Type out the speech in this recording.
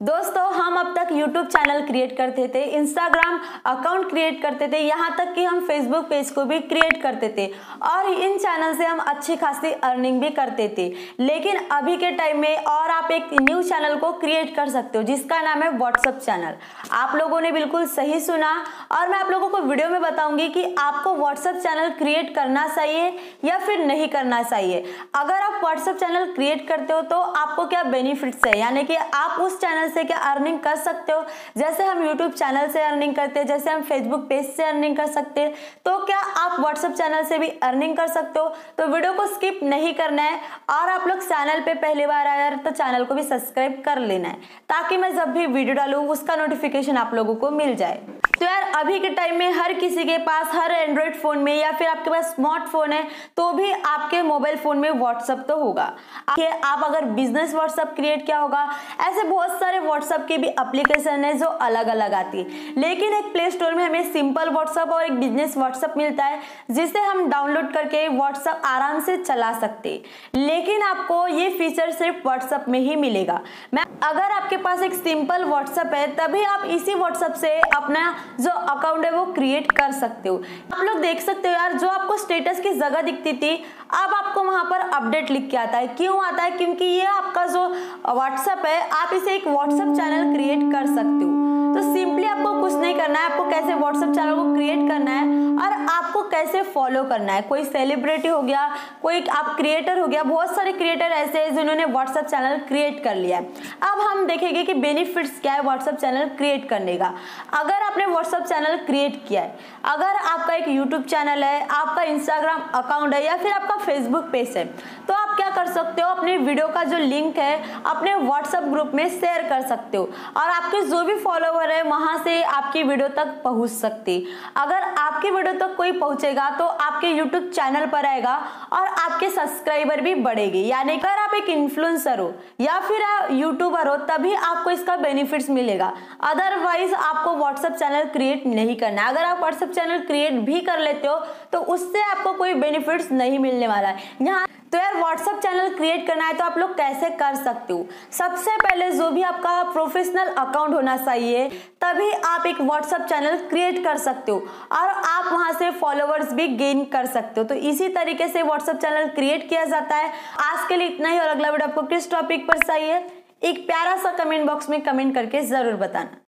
दोस्तों, हम अब तक YouTube चैनल क्रिएट करते थे इंस्टाग्राम अकाउंट क्रिएट करते थे, यहाँ तक कि हम फेसबुक पेज को भी क्रिएट करते थे और इन चैनल से हम अच्छी खासी अर्निंग भी करते थे। लेकिन अभी के टाइम में और आप एक न्यू चैनल को क्रिएट कर सकते हो, जिसका नाम है व्हाट्सअप चैनल आप लोगों ने बिल्कुल सही सुना और मैं आप लोगों को वीडियो में बताऊँगी कि आपको व्हाट्सअप चैनल क्रिएट करना चाहिए या फिर नहीं करना चाहिए। अगर आप व्हाट्सअप चैनल क्रिएट करते हो तो आपको क्या बेनिफिट्स है? यानी कि आप उस चैनल चैनल से क्या अर्निंग कर सकते हो? जैसे हम यूट्यूब चैनल से अर्निंग करते हैं, जैसे हम फेसबुक पेज से अर्निंग कर सकते हैं तो क्या आप व्हाट्सअप चैनल से भी अर्निंग कर सकते हो? तो वीडियो को स्किप नहीं करना है और आप लोग चैनल पर पहली बार आया तो चैनल को भी सब्सक्राइब कर लेना है, ताकि मैं जब भी वीडियो डालू, उसका नोटिफिकेशन आप लोगों को मिल जाए। तो यार, अभी के टाइम में हर किसी के पास हर एंड्रॉइड फ़ोन में या फिर आपके पास स्मार्टफ़ोन है तो भी आपके मोबाइल फ़ोन में व्हाट्सअप तो होगा। आप अगर बिज़नेस व्हाट्सअप क्रिएट किया होगा, ऐसे बहुत सारे व्हाट्सअप के भी एप्लीकेशन है जो अलग अलग आती है। लेकिन एक प्ले स्टोर में हमें सिंपल व्हाट्सअप और एक बिज़नेस व्हाट्सअप मिलता है, जिसे हम डाउनलोड करके व्हाट्सअप आराम से चला सकते लेकिन आपको ये फीचर सिर्फ़ व्हाट्सअप में ही मिलेगा। मैं, अगर आपके पास एक सिंपल व्हाट्सअप है, तभी आप इसी व्हाट्सअप से अपना जो अकाउंट है वो क्रिएट कर सकते हो। आप लोग देख सकते हो यार, जो आपको स्टेटस की जगह दिखती थी, अब आपको वहाँ पर अपडेट लिख के आता है। क्यों आता है? क्योंकि ये आपका जो व्हाट्सअप है, आप इसे एक व्हाट्सअप चैनल क्रिएट कर सकते हो। तो सिंपली आपको कुछ नहीं करना है, आपको कैसे व्हाट्सएप चैनल को क्रिएट करना है और आपको कैसे फॉलो करना है। कोई सेलिब्रिटी हो गया, कोई आप क्रिएटर हो गया, बहुत सारे क्रिएटर ऐसे हैं जिन्होंने व्हाट्सएप चैनल क्रिएट कर लिया है। अब हम देखेंगे कि बेनिफिट्स क्या है व्हाट्सएप चैनल क्रिएट करने का। अगर आपने व्हाट्सएप चैनल क्रिएट किया है, अगर आपका एक यूट्यूब चैनल है, आपका इंस्टाग्राम अकाउंट है या फिर आपका फेसबुक पेज है तो आप कर सकते हो, अपने वीडियो का जो लिंक है, अपने व्हाट्सएप ग्रुप में शेयर कर सकते हो। और आपके जो भी फॉलोवर है, वहाँ से आपकी वीडियो तक पहुँच सकती। अगर आपकी वीडियो तक कोई पहुंचेगा तो आपके यूट्यूब चैनल पर आएगा और आपके सब्सक्राइबर भी बढ़ेगी। यानी अगर आप एक इन्फ्लुएंसर हो या फिर यूट्यूबर हो, तभी आपको इसका बेनिफिट्स मिलेगा। अदरवाइज़ आपको व्हाट्सएप चैनल क्रिएट नहीं करना अगर आप व्हाट्सएप चैनल क्रिएट भी कर लेते हो तो उससे आपको कोई बेनिफिट्स नहीं मिलने वाला है। यहाँ तो यार व्हाट्सअप चैनल क्रिएट करना है तो आप लोग कैसे कर सकते हो? सबसे पहले जो भी आपका प्रोफेशनल अकाउंट होना चाहिए, तभी आप एक व्हाट्सअप चैनल क्रिएट कर सकते हो और आप वहाँ से फॉलोअर्स भी गेन कर सकते हो। तो इसी तरीके से व्हाट्सअप चैनल क्रिएट किया जाता है। आज के लिए इतना ही और अगला वीडियो आपको किस टॉपिक पर चाहिए? एक प्यारा सा कमेंट बॉक्स में कमेंट करके ज़रूर बताना।